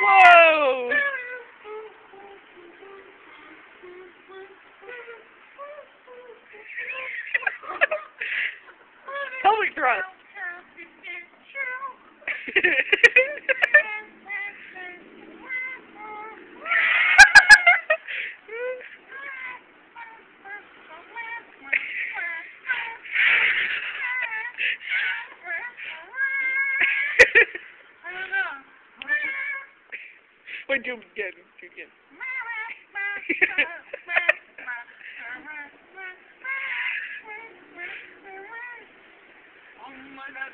Whoa! Pelvic thrust. Wait, do it again. Do it again. oh my god,